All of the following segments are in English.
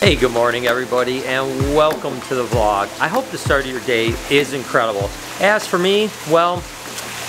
Hey, good morning everybody and welcome to the vlog. I hope the start of your day is incredible. As for me, well,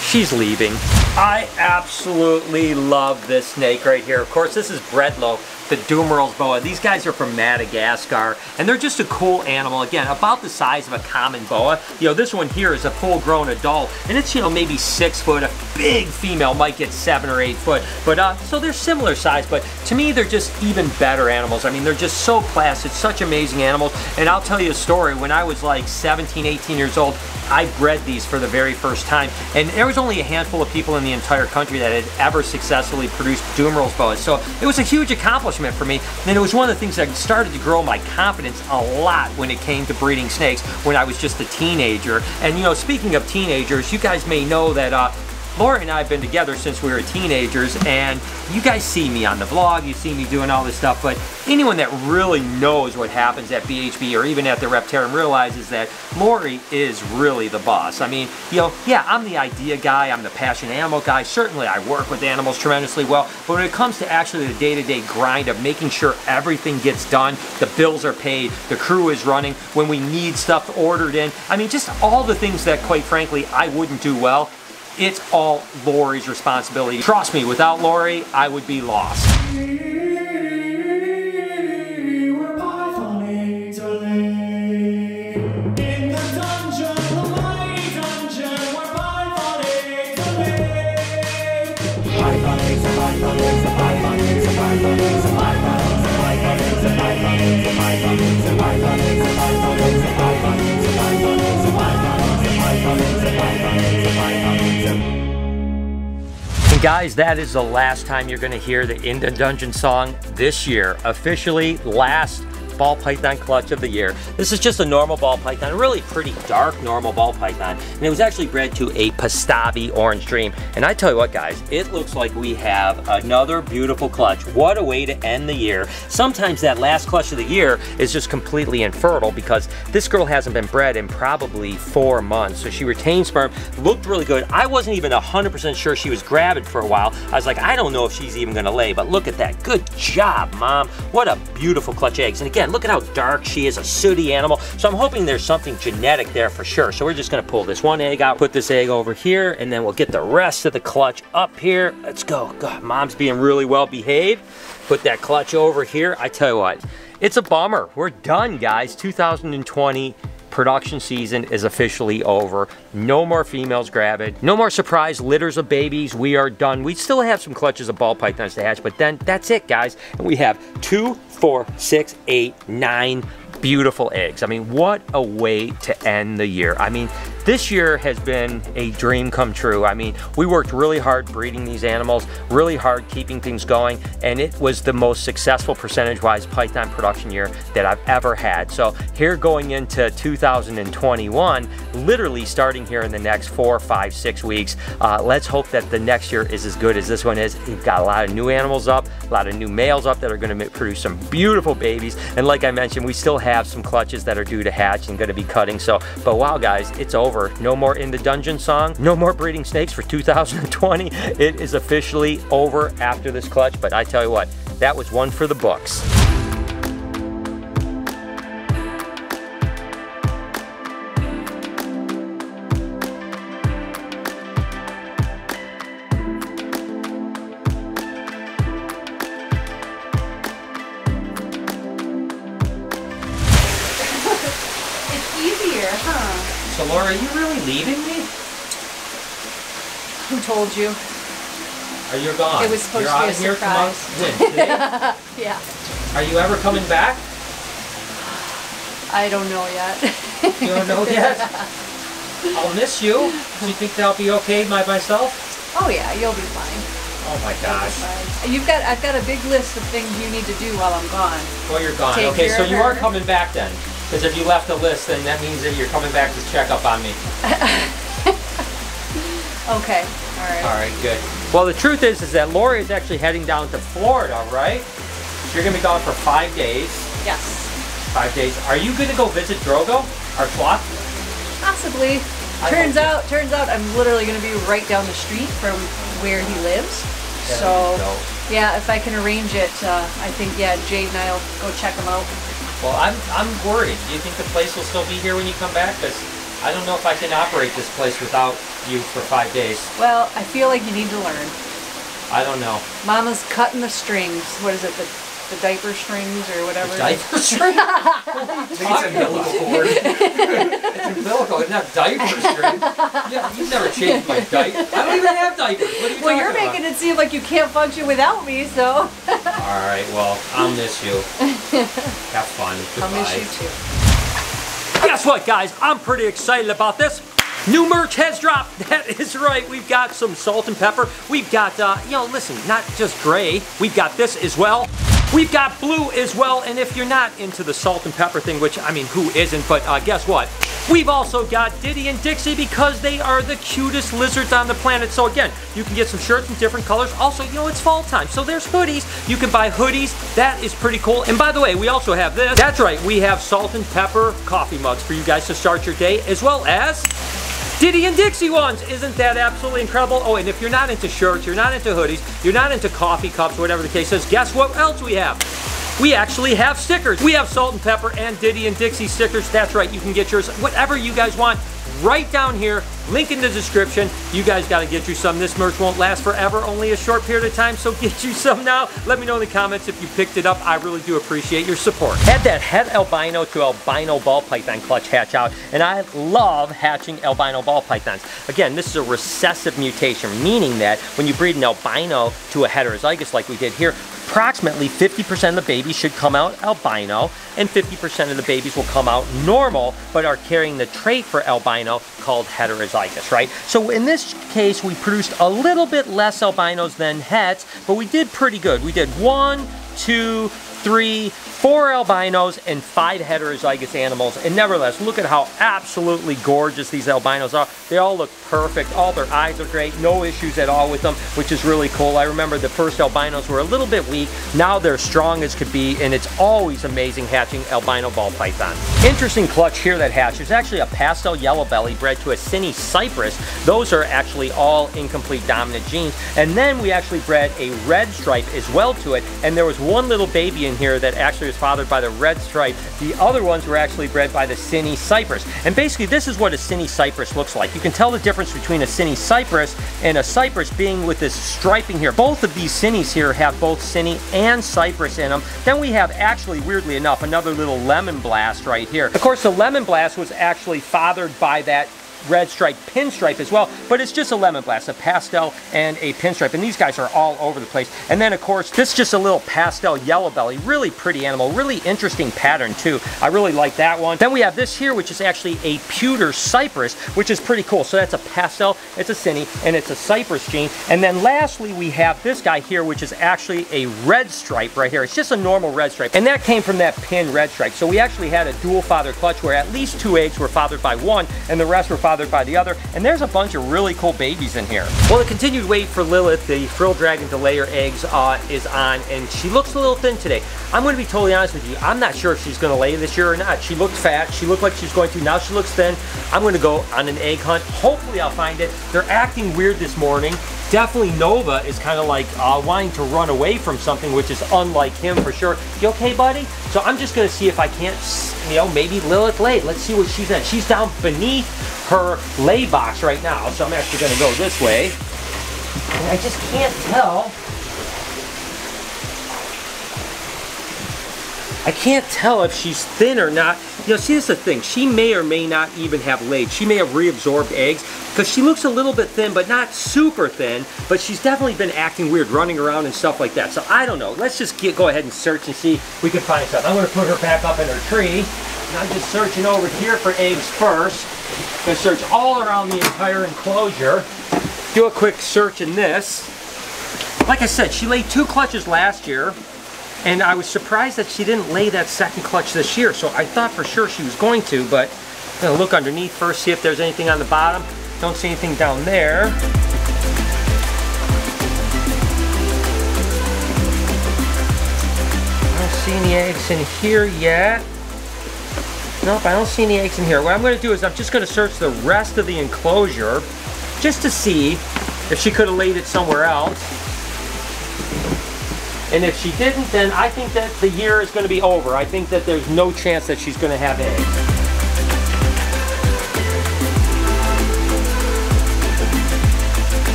she's leaving. I absolutely love this snake right here. Of course, this is Bredlo the Dumeril's boa. These guys are from Madagascar, and they're just a cool animal. Again, about the size of a common boa. You know, this one here is a full-grown adult, and it's, you know, maybe six foot. A big female might get seven or eight foot. But, uh, so they're similar size, but to me, they're just even better animals. I mean, they're just so. It's such amazing animals. And I'll tell you a story. When I was like 17, 18 years old, I bred these for the very first time. And there was only a handful of people in the entire country that had ever successfully produced Dumeril's boas. So it was a huge accomplishment for me. And it was one of the things that started to grow my confidence a lot when it came to breeding snakes when I was just a teenager. And you know, speaking of teenagers, you guys may know that uh, Lori and I have been together since we were teenagers and you guys see me on the vlog, you see me doing all this stuff, but anyone that really knows what happens at BHB or even at the Reptarium realizes that Lori is really the boss. I mean, you know, yeah, I'm the idea guy, I'm the passion animal guy, certainly I work with animals tremendously well, but when it comes to actually the day-to-day -day grind of making sure everything gets done, the bills are paid, the crew is running, when we need stuff ordered in, I mean, just all the things that quite frankly I wouldn't do well, it's all Lori's responsibility. Trust me, without Lori, I would be lost. Guys, that is the last time you're gonna hear the In the Dungeon song this year. Officially last ball python clutch of the year. This is just a normal ball python, a really pretty dark normal ball python. And it was actually bred to a Pastavi Orange Dream. And I tell you what guys, it looks like we have another beautiful clutch. What a way to end the year. Sometimes that last clutch of the year is just completely infertile because this girl hasn't been bred in probably four months. So she retained sperm, looked really good. I wasn't even 100% sure she was gravid for a while. I was like, I don't know if she's even gonna lay, but look at that. Good job, mom. What a beautiful clutch eggs. And again, again, look at how dark she is, a sooty animal. So I'm hoping there's something genetic there for sure. So we're just gonna pull this one egg out, put this egg over here, and then we'll get the rest of the clutch up here. Let's go. God, mom's being really well behaved. Put that clutch over here. I tell you what, it's a bummer. We're done, guys. 2020 production season is officially over. No more females gravid. No more surprise litters of babies. We are done. We still have some clutches of ball pythons to hatch, but then that's it, guys. And we have two, four, six, eight, nine beautiful eggs. I mean, what a way to end the year. I mean, this year has been a dream come true. I mean, we worked really hard breeding these animals, really hard keeping things going, and it was the most successful percentage-wise python production year that I've ever had. So here going into 2021, literally starting here in the next four, five, six weeks, uh, let's hope that the next year is as good as this one is. We've got a lot of new animals up, a lot of new males up that are gonna produce some beautiful babies. And like I mentioned, we still have some clutches that are due to hatch and gonna be cutting. So, but wow guys, it's over. No more In the Dungeon song. No more breeding snakes for 2020. It is officially over after this clutch, but I tell you what, that was one for the books. So Lori, are you really leaving me? Who told you? Are you gone? It was supposed You're to be a surprise. When, yeah. Are you ever coming back? I don't know yet. you don't know yet? I'll miss you. Do you think that'll be okay by myself? Oh yeah, you'll be fine. Oh my gosh. You've got I've got a big list of things you need to do while I'm gone. While you're gone. Take okay, so you are coming back then. Because if you left a list, then that means that you're coming back to check up on me. okay. All right. All right. Good. Well, the truth is, is that Lori is actually heading down to Florida, right? So you're gonna be gone for five days. Yes. Five days. Are you gonna go visit Drogo, our flock? Possibly. turns out, turns out, I'm literally gonna be right down the street from where he lives. Yeah, so, yeah, if I can arrange it, uh, I think yeah, Jade and I'll go check him out. Well, I'm, I'm worried. Do you think the place will still be here when you come back? Because I don't know if I can operate this place without you for five days. Well, I feel like you need to learn. I don't know. Mama's cutting the strings. What is it? The, the diaper strings or whatever. Diaper string? I think it's umbilical cord. it's umbilical, it's not diaper string. Yeah, you've never changed my diaper. I don't even have diapers. What are you Well, you're making it seem like you can't function without me, so? All right, well, I'll miss you. Have fun. I'll miss you too. Guess what, guys? I'm pretty excited about this. New merch has dropped. That is right. We've got some salt and pepper. We've got, uh, you know, listen, not just gray. We've got this as well. We've got blue as well. And if you're not into the salt and pepper thing, which I mean, who isn't? But uh, guess what? We've also got Diddy and Dixie because they are the cutest lizards on the planet. So again, you can get some shirts in different colors. Also, you know, it's fall time. So there's hoodies. You can buy hoodies. That is pretty cool. And by the way, we also have this. That's right. We have salt and pepper coffee mugs for you guys to start your day, as well as Diddy and Dixie ones. Isn't that absolutely incredible? Oh, and if you're not into shirts, you're not into hoodies, you're not into coffee cups, whatever the case is, guess what else we have? We actually have stickers. We have salt and pepper and Diddy and Dixie stickers. That's right, you can get yours, whatever you guys want, right down here. Link in the description. You guys got to get you some. This merch won't last forever, only a short period of time, so get you some now. Let me know in the comments if you picked it up. I really do appreciate your support. Had that het albino to albino ball python clutch hatch out, and I love hatching albino ball pythons. Again, this is a recessive mutation, meaning that when you breed an albino to a heterozygous like we did here, approximately 50% of the babies should come out albino and 50% of the babies will come out normal but are carrying the trait for albino called heterozygous, right? So in this case, we produced a little bit less albinos than hets, but we did pretty good. We did one, two, three, four albinos and five heterozygous animals. And nevertheless, look at how absolutely gorgeous these albinos are. They all look perfect. All their eyes are great. No issues at all with them, which is really cool. I remember the first albinos were a little bit weak. Now they're strong as could be, and it's always amazing hatching albino ball python. Interesting clutch here that hatched. There's actually a pastel yellow belly bred to a Cine Cypress. Those are actually all incomplete dominant genes. And then we actually bred a red stripe as well to it. And there was one little baby in here that actually was fathered by the red stripe. The other ones were actually bred by the Cine Cypress. And basically this is what a Cine Cypress looks like. You can tell the difference between a Cine Cypress and a Cypress being with this striping here. Both of these Cines here have both Cine and Cypress in them. Then we have actually, weirdly enough, another little Lemon Blast right here. Of course, the Lemon Blast was actually fathered by that red stripe pinstripe as well, but it's just a lemon blast, a pastel and a pinstripe, and these guys are all over the place. And then of course, this is just a little pastel yellow belly, really pretty animal, really interesting pattern too. I really like that one. Then we have this here, which is actually a pewter cypress, which is pretty cool. So that's a pastel, it's a cine, and it's a cypress gene. And then lastly, we have this guy here, which is actually a red stripe right here. It's just a normal red stripe, and that came from that pin red stripe. So we actually had a dual father clutch where at least two eggs were fathered by one, and the rest were fathered by the other, and there's a bunch of really cool babies in here. Well, the continued wait for Lilith, the frill dragon to lay her eggs, uh, is on, and she looks a little thin today. I'm going to be totally honest with you. I'm not sure if she's going to lay this year or not. She looked fat. She looked like she's going to. Now she looks thin. I'm going to go on an egg hunt. Hopefully I'll find it. They're acting weird this morning. Definitely Nova is kind of like uh, wanting to run away from something, which is unlike him for sure. You okay, buddy? So I'm just going to see if I can't, you know, maybe Lilith lay. Let's see what she's at. She's down beneath her lay box right now. So I'm actually going to go this way. And I just can't tell. I can't tell if she's thin or not. You know, see, this is the thing. She may or may not even have laid. She may have reabsorbed eggs because she looks a little bit thin, but not super thin. But she's definitely been acting weird, running around and stuff like that. So I don't know. Let's just get, go ahead and search and see if we can find something. I'm going to put her back up in her tree. I'm just searching over here for eggs first. To search all around the entire enclosure. Do a quick search in this. Like I said, she laid two clutches last year. And I was surprised that she didn't lay that second clutch this year. So I thought for sure she was going to, but I'm gonna look underneath first, see if there's anything on the bottom. Don't see anything down there. I don't see any eggs in here yet. Nope, I don't see any eggs in here. What I'm gonna do is I'm just gonna search the rest of the enclosure just to see if she could have laid it somewhere else. And if she didn't, then I think that the year is going to be over. I think that there's no chance that she's going to have eggs.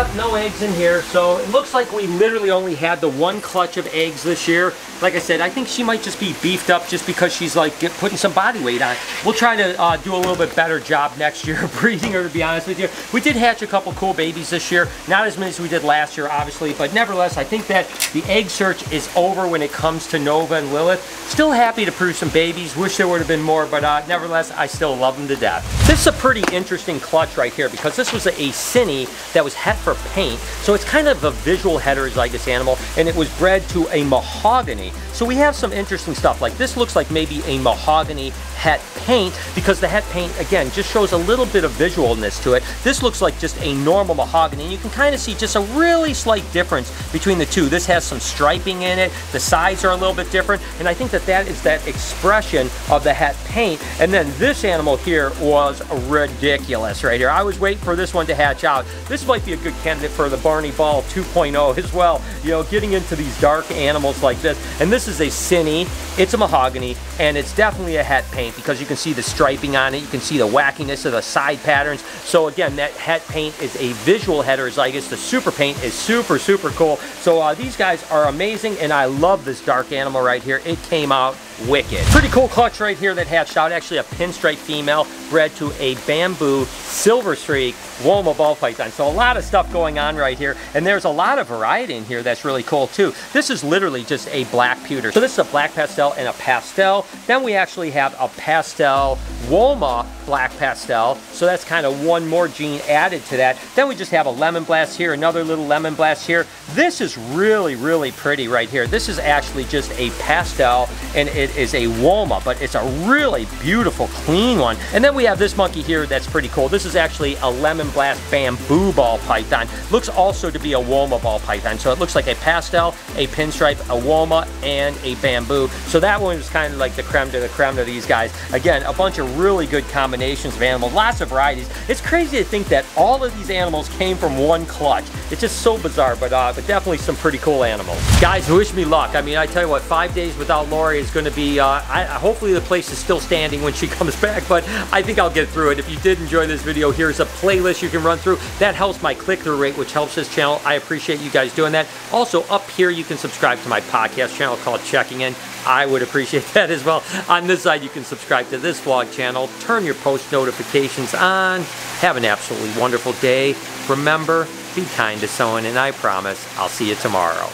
Yep, no eggs in here. So it looks like we literally only had the one clutch of eggs this year. Like I said, I think she might just be beefed up just because she's like get, putting some body weight on. We'll try to uh, do a little bit better job next year breeding her, to be honest with you. We did hatch a couple cool babies this year. Not as many as we did last year, obviously, but nevertheless, I think that the egg search is over when it comes to Nova and Lilith. Still happy to produce some babies. Wish there would have been more, but uh, nevertheless, I still love them to death. This is a pretty interesting clutch right here because this was a, a Cine that was het for paint. So it's kind of a visual heterozygous animal and it was bred to a mahogany. So we have some interesting stuff like this looks like maybe a mahogany het paint because the het paint again just shows a little bit of visualness to it. This looks like just a normal mahogany and you can kind of see just a really slight difference between the two. This has some striping in it, the sides are a little bit different and I think that that is that expression of the het paint and then this animal here was ridiculous right here. I was waiting for this one to hatch out. This might be a good candidate for the Barney Ball 2.0 as well. You know, getting into these dark animals like this. And this is a Cine, it's a mahogany, and it's definitely a het paint because you can see the striping on it, you can see the wackiness of the side patterns. So again, that het paint is a visual heterozygous. The super paint is super, super cool. So uh, these guys are amazing, and I love this dark animal right here. It came out wicked. Pretty cool clutch right here that hatched out. Actually a pinstripe female bred to a bamboo silver streak Woma ball python. So a lot of stuff going on right here. And there's a lot of variety in here that's really cool too. This is literally just a black pewter. So this is a black pastel and a pastel. Then we actually have a pastel Woma black pastel. So that's kind of one more gene added to that. Then we just have a lemon blast here, another little lemon blast here. This is really, really pretty right here. This is actually just a pastel and it is a Woma, but it's a really beautiful, clean one. And then we have this monkey here that's pretty cool. This is actually a lemon blast bamboo ball python. Looks also to be a Woma ball python. So it looks like a pastel, a pinstripe, a Woma, and a bamboo. So that one is kind of like the creme de la creme of these guys. Again, a bunch of really good combinations of animals, lots of varieties. It's crazy to think that all of these animals came from one clutch. It's just so bizarre, but, uh, but definitely some pretty cool animals. Guys, wish me luck. I mean, I tell you what, five days without Lori is going to be, uh, I, hopefully the place is still standing when she comes back, but I think I'll get through it. If you did enjoy this video, here's a playlist you can run through. That helps my click-through rate, which helps this channel. I appreciate you guys doing that. Also, up here, you can subscribe to my podcast channel called Checking In. I would appreciate that as well. On this side, you can subscribe to this vlog channel, turn your post notifications on. Have an absolutely wonderful day. Remember, be kind to someone, and I promise I'll see you tomorrow.